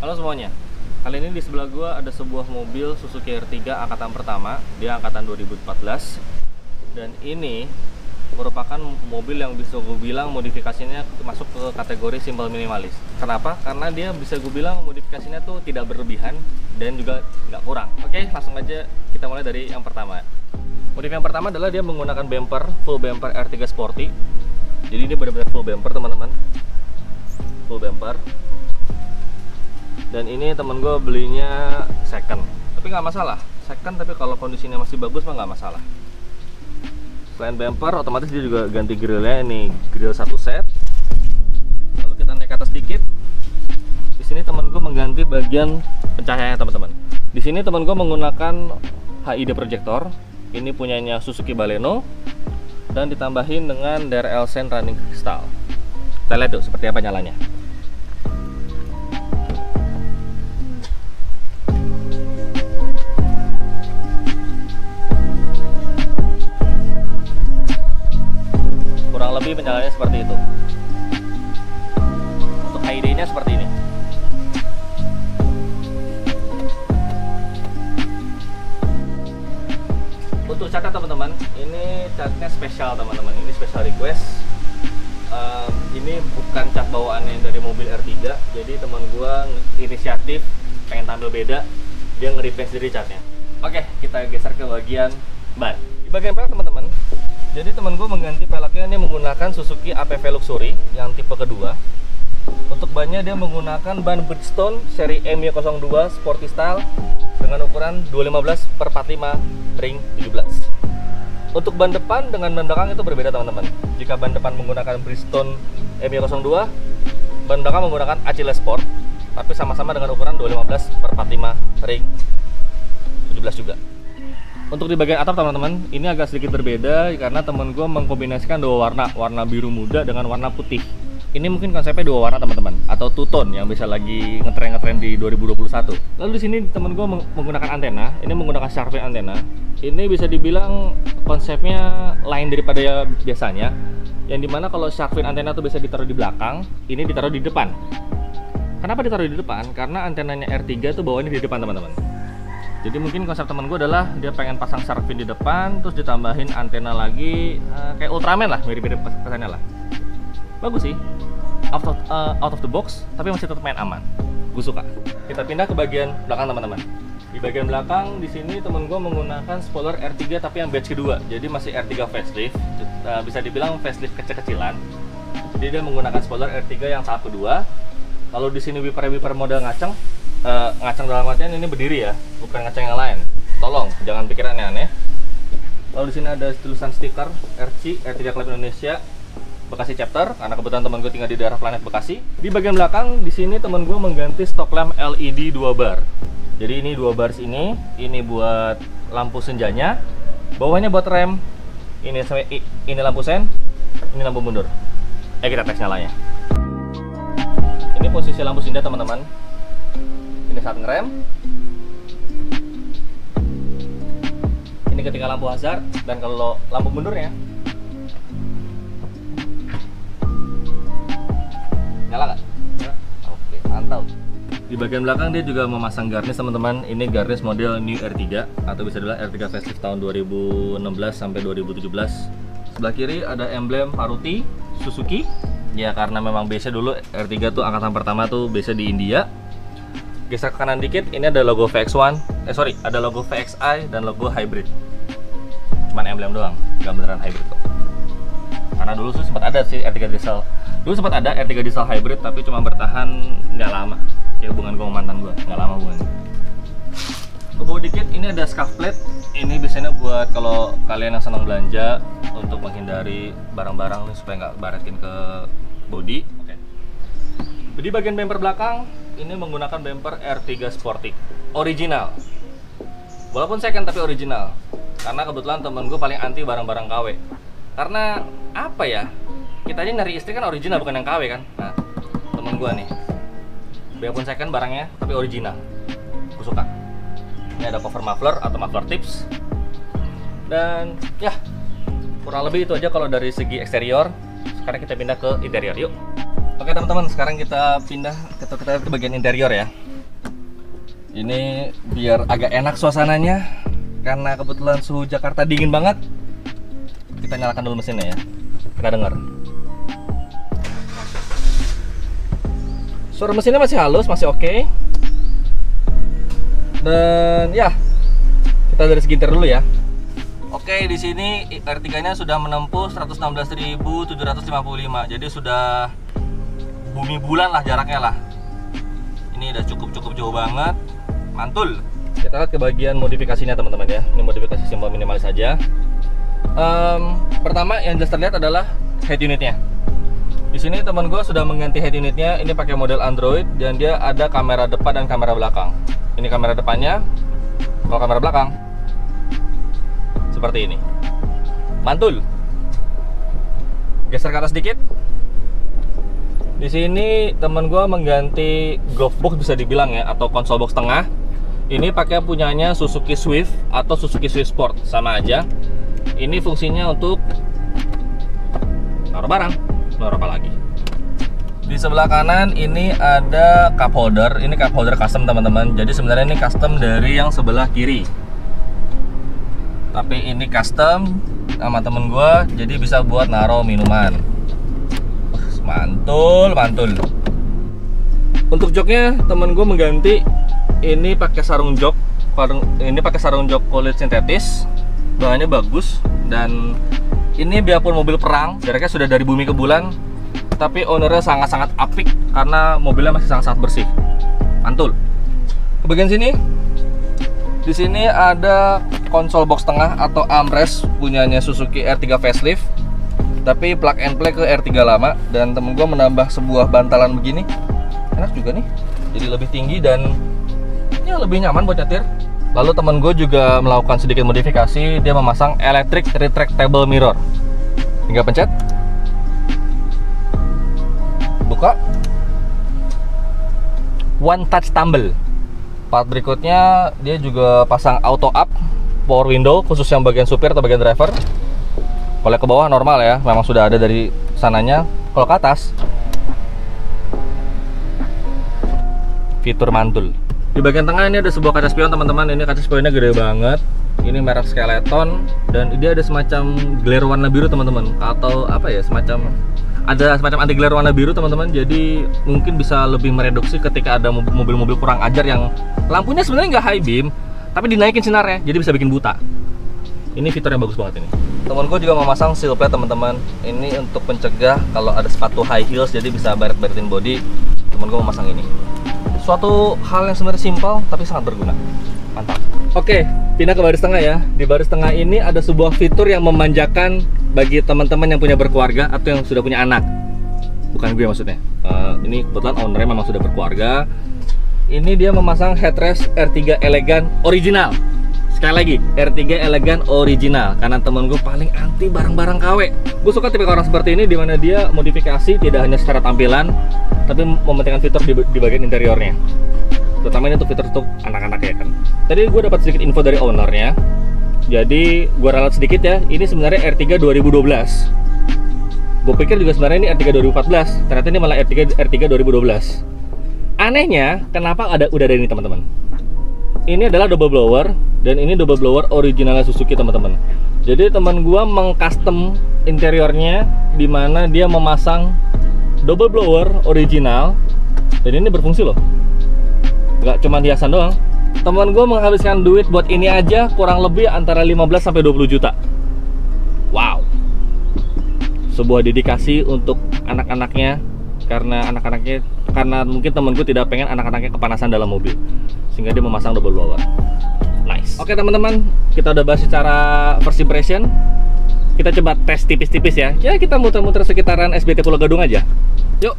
Halo semuanya. Kali ini di sebelah gua ada sebuah mobil Suzuki R3 angkatan pertama, dia angkatan 2014. Dan ini merupakan mobil yang bisa gue bilang modifikasinya masuk ke kategori simple minimalis. Kenapa? Karena dia bisa gue bilang modifikasinya tuh tidak berlebihan dan juga nggak kurang. Oke, langsung aja kita mulai dari yang pertama. Modif yang pertama adalah dia menggunakan bumper full bumper R3 Sporty. Jadi ini benar-benar full bumper teman-teman. Full bumper dan ini temen gue belinya second. Tapi nggak masalah. Second tapi kalau kondisinya masih bagus mah nggak masalah. Selain bumper otomatis dia juga ganti grillnya. Ini grill satu set. Lalu kita naik ke atas sedikit di sini temen gue mengganti bagian pencahayaannya teman-teman. Di sini temen gue menggunakan HID projector. Ini punyanya Suzuki Baleno. Dan ditambahin dengan DRL Sen Running Crystal kita lihat tuh seperti apa nyalanya penjalannya seperti itu. Untuk HID nya seperti ini. Untuk catnya teman-teman ini catnya spesial teman-teman. Ini special request. Um, ini bukan cat bawaannya dari mobil R3 jadi teman gua inisiatif pengen tampil beda dia nge-repaint sendiri catnya. Oke kita geser ke bagian ban. Di bagian ban teman-teman jadi temen gue mengganti peleknya ini menggunakan Suzuki APV Luxury yang tipe kedua. Untuk bannya dia menggunakan ban Bridgestone seri MY02 Sporty Style dengan ukuran 215 per 45 ring 17. Untuk ban depan dengan ban belakang itu berbeda teman-teman. Jika ban depan menggunakan Bridgestone MY02, ban belakang menggunakan Achilles Sport, tapi sama-sama dengan ukuran 215 per 45 ring 17 juga. Untuk di bagian atap teman-teman, ini agak sedikit berbeda karena temen gue mengkombinasikan dua warna, warna biru muda dengan warna putih. Ini mungkin konsepnya dua warna teman-teman, atau two tone yang bisa lagi ngetren-ngetren di 2021. Lalu di sini temen gue menggunakan antena, ini menggunakan Sharpie antena. Ini bisa dibilang konsepnya lain daripada ya biasanya, yang di mana kalau Sharpie antena tuh bisa ditaruh di belakang, ini ditaruh di depan. Kenapa ditaruh di depan? Karena antenanya R3 tuh bawahnya di depan teman-teman jadi mungkin konsep temen gue adalah dia pengen pasang Sharpin di depan terus ditambahin antena lagi uh, kayak Ultraman lah mirip-mirip kesannya lah. Bagus sih. Out of, uh, out of the box tapi masih tetap main aman. Gue suka. Kita pindah ke bagian belakang teman-teman. Di bagian belakang di sini temen gue menggunakan spoiler R3 tapi yang batch kedua. Jadi masih R3 facelift. Uh, bisa dibilang facelift kecil-kecilan. Jadi dia menggunakan spoiler R3 yang tahap kedua. Lalu di sini wiper-wiper model ngaceng uh, ngaceng dalam artian ini berdiri ya, bukan ngaceng yang lain. Tolong jangan pikir aneh-aneh. Lalu di sini ada tulisan stiker RC R3 Club Indonesia Bekasi chapter karena kebetulan teman gue tinggal di daerah planet Bekasi. Di bagian belakang di sini teman gue mengganti stok lamp LED 2 bar. Jadi ini dua bars ini, ini buat lampu senjanya, bawahnya buat rem. Ini sampai ini lampu sen, ini lampu mundur. Eh kita tes nyalanya. Ini posisi lampu senja teman-teman ini saat ngerem ini ketika lampu hazard dan kalau lampu mundurnya nyala nggak? Oke, mantap. Di bagian belakang dia juga memasang garnish teman-teman. Ini garnish model New R3 atau bisa dibilang R3 facelift tahun 2016 sampai 2017. Sebelah kiri ada emblem Maruti Suzuki. Ya karena memang biasa dulu R3 tuh angkatan pertama tuh biasa di India geser ke kanan dikit ini ada logo VX1 eh sorry ada logo VXI dan logo hybrid. Cuman emblem doang nggak beneran hybrid kok. Karena dulu tuh sempat ada sih R3 diesel. Dulu sempat ada R3 diesel hybrid tapi cuma bertahan nggak lama. Kayak hubungan gue mantan gue nggak lama hubungannya. Ke bawah dikit ini ada scuff plate. Ini biasanya buat kalau kalian yang senang belanja untuk menghindari barang-barang nih supaya nggak baretin ke body. Oke. Di bagian bumper belakang ini menggunakan bumper R3 Sporty original. Walaupun second tapi original. Karena kebetulan temen gue paling anti barang-barang KW karena apa ya? Kita aja nyari istri kan original bukan yang KW kan? Nah temen gue nih. Biarpun second barangnya tapi original. Gue suka. Ini ada cover muffler atau muffler tips. Dan ya kurang lebih itu aja kalau dari segi eksterior. Sekarang kita pindah ke interior. Yuk teman-teman, sekarang kita pindah ke, kita ke bagian interior ya. Ini biar agak enak suasananya karena kebetulan suhu Jakarta dingin banget. Kita nyalakan dulu mesinnya ya. Kita dengar. Suara mesinnya masih halus, masih oke. Okay. Dan ya, kita dari segintir dulu ya. Oke, di sini R3-nya sudah menempuh 116.755. Jadi sudah bumi bulan lah jaraknya lah. Ini udah cukup-cukup jauh banget. Mantul. Kita lihat ke bagian modifikasinya teman-teman ya. Ini modifikasi simbol minimalis saja. Um, pertama yang jelas terlihat adalah head unitnya. Di sini teman gue sudah mengganti head unitnya. Ini pakai model Android dan dia ada kamera depan dan kamera belakang. Ini kamera depannya kalau kamera belakang. Seperti ini. Mantul. Geser ke atas sedikit di sini teman gue mengganti glove box bisa dibilang ya atau konsol box tengah. Ini pakai punyanya Suzuki Swift atau Suzuki Swift Sport sama aja. Ini fungsinya untuk naruh barang naruh apa lagi? Di sebelah kanan ini ada cup holder ini cup holder custom teman-teman. Jadi sebenarnya ini custom dari yang sebelah kiri. Tapi ini custom sama temen gue jadi bisa buat naruh minuman mantul mantul. Untuk joknya temen gue mengganti ini pakai sarung jok ini pakai sarung jok kulit sintetis. Bahannya bagus dan ini biarpun mobil perang jaraknya sudah dari bumi ke bulan tapi ownernya sangat-sangat apik karena mobilnya masih sangat-sangat bersih. Mantul. Ke bagian sini di sini ada konsol box tengah atau armrest punyanya Suzuki R3 facelift tapi plug and play ke R3 lama dan temen gue menambah sebuah bantalan begini. Enak juga nih. Jadi lebih tinggi dan ya lebih nyaman buat nyetir. Lalu temen gue juga melakukan sedikit modifikasi. Dia memasang electric retractable mirror. Tinggal pencet. Buka. One touch tumble. Part berikutnya dia juga pasang auto up power window khusus yang bagian supir atau bagian driver kalau ke bawah normal ya memang sudah ada dari sananya. Kalau ke atas fitur mantul. Di bagian tengah ini ada sebuah kaca spion teman-teman. Ini kaca spionnya gede banget. Ini merek skeleton dan dia ada semacam glare warna biru teman-teman. Atau apa ya semacam ada semacam anti glare warna biru teman-teman. Jadi mungkin bisa lebih mereduksi ketika ada mobil-mobil kurang ajar yang lampunya sebenarnya nggak high beam tapi dinaikin sinarnya jadi bisa bikin buta ini fitur yang bagus banget ini. Temen gue juga memasang seal plate teman-teman. Ini untuk pencegah kalau ada sepatu high heels jadi bisa baret-baretin body. Temen gue memasang ini. Suatu hal yang sebenarnya simpel tapi sangat berguna. Mantap. Oke pindah ke baris tengah ya. Di baris tengah ini ada sebuah fitur yang memanjakan bagi teman-teman yang punya berkeluarga atau yang sudah punya anak. Bukan gue maksudnya. Uh, ini kebetulan ownernya memang sudah berkeluarga. Ini dia memasang headrest R3 elegan original sekali lagi R3 elegan original. Karena temen gue paling anti barang-barang KW gue suka tipe orang seperti ini di mana dia modifikasi tidak hanya secara tampilan tapi mementingkan fitur di, di bagian interiornya. Terutama ini untuk fitur untuk anak-anak ya kan? Tadi gue dapat sedikit info dari ownernya. Jadi gue ralat sedikit ya ini sebenarnya R3 2012 gue pikir juga sebenarnya ini R3 2014 ternyata ini malah R3 R3 2012 anehnya kenapa ada udah ada ini teman-teman ini adalah double blower dan ini double blower originalnya Suzuki teman-teman. Jadi teman gua mengcustom interiornya di mana dia memasang double blower original dan ini berfungsi loh. Nggak cuma hiasan doang. Teman gue menghabiskan duit buat ini aja kurang lebih antara 15 sampai 20 juta. Wow. Sebuah dedikasi untuk anak-anaknya karena anak-anaknya karena mungkin temanku tidak pengen anak-anaknya kepanasan dalam mobil sehingga dia memasang double blower. Nice. Oke teman-teman kita udah bahas secara first impression. Kita coba tes tipis-tipis ya. Ya kita muter-muter sekitaran SBT Pulau Gadung aja. Yuk.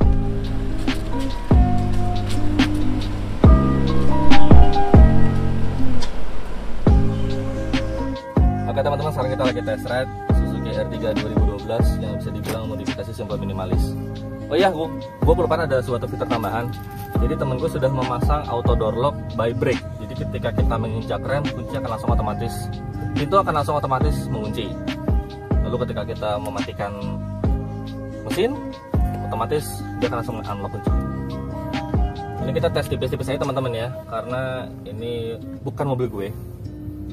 Oke teman-teman, sekarang kita lagi test ride Suzuki R3 2012 yang bisa dibilang modifikasi simple minimalis. Oh iya, gua, gua pelupa ada suatu fitur tambahan. Jadi temen gue sudah memasang auto door lock by brake. Jadi ketika kita menginjak rem, kunci akan langsung otomatis. Pintu akan langsung otomatis mengunci. Lalu ketika kita mematikan mesin, otomatis dia akan langsung unlock kunci. ini kita tes tipis-tipis aja teman-teman ya karena ini bukan mobil gue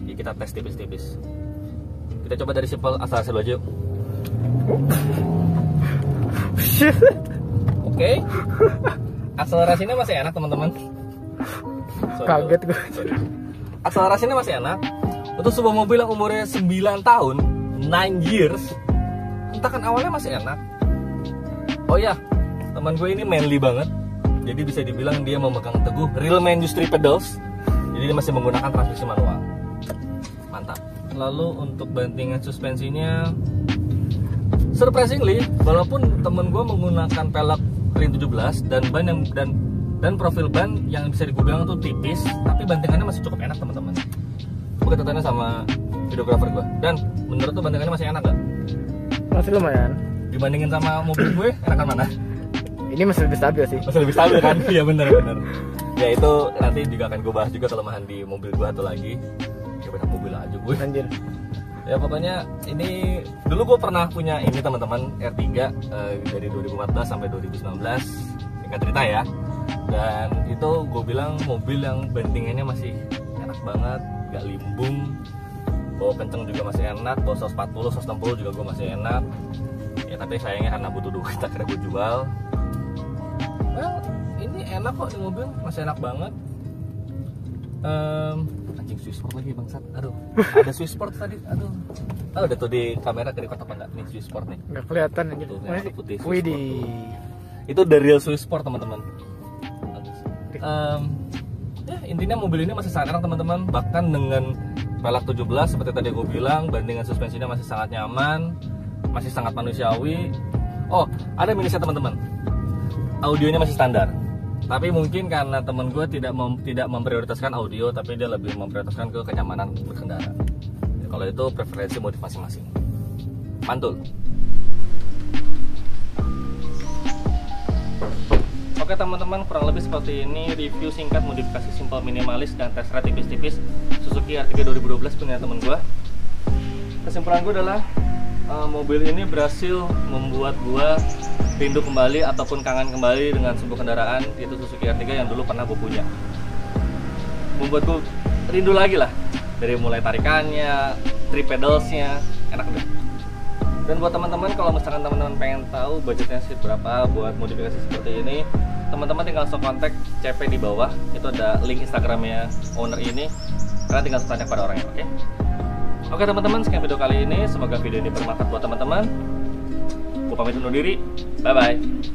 jadi kita tes tipis-tipis kita coba dari simple asal hasil aja yuk oke. Akselerasinya masih enak teman-teman. Kaget gue. akselerasinya masih enak. Untuk sebuah mobil yang umurnya 9 tahun 9 years entah kan awalnya masih enak. Oh ya teman gue ini manly banget. Jadi bisa dibilang dia memegang teguh real man three pedals. Jadi dia masih menggunakan transmisi manual. Mantap. Lalu untuk bantingan suspensinya surprisingly walaupun temen gue menggunakan pelek ring 17 dan ban yang dan dan profil ban yang bisa dibilang tuh tipis tapi bantingannya masih cukup enak teman-teman coba kita tanya sama videografer gue dan menurut tuh bantingannya masih enak gak? Masih lumayan. dibandingin sama mobil gue enakan mana? Ini masih lebih stabil sih. masih lebih stabil kan? iya bener bener ya itu nanti juga akan gue bahas juga kelemahan di mobil gue atau lagi ya banyak mobil aja gue Anjir. Ya pokoknya ini dulu gue pernah punya ini teman-teman R3 eh, dari 2014 sampai 2019 singkat cerita ya. Dan itu gue bilang mobil yang bandingannya masih enak banget gak limbung bawa kenceng juga masih enak bawa 140 160 juga gue masih enak. Ya tapi sayangnya karena butuh duit akhirnya gue jual. Well ini enak kok di mobil masih enak banget. Em, anjing Swissport lagi bangsat. Aduh. Ada Swissport tadi aduh. Oh udah tuh di kamera record apa enggak nih Swissport nih. Nggak kelihatan anjir. Tuh, yang putih, Wih di. itu the real Swissport teman-teman. Em, ya intinya mobil ini masih sangat enak teman-teman. Bahkan dengan pelak 17 seperti tadi gue bilang bandingan suspensinya masih sangat nyaman masih sangat manusiawi. Oh ada minusnya teman-teman. Audionya masih standar tapi mungkin karena temen gue tidak mem- tidak memprioritaskan audio tapi dia lebih memprioritaskan ke kenyamanan berkendara. Ya, kalau itu preferensi motif masing-masing. Mantul? Oke teman-teman kurang lebih seperti ini review singkat modifikasi simple minimalis dan test ride tipis-tipis Suzuki R3 2012 punya temen gue Kesimpulan gue adalah eh, mobil ini berhasil membuat gue rindu kembali ataupun kangen kembali dengan sebuah kendaraan yaitu Suzuki R3 yang dulu pernah gue punya. Membuat gue rindu lagi lah dari mulai tarikannya, trip pedalsnya, enak deh dan buat teman-teman kalau misalkan teman-teman pengen tahu budgetnya sih berapa buat modifikasi seperti ini teman-teman tinggal langsung kontak CP di bawah. Itu ada link instagramnya owner ini. Kalian tinggal tanya pada orangnya oke? Oke teman-teman sekian video kali ini. Semoga video ini bermanfaat buat teman-teman pamit undur diri. Bye bye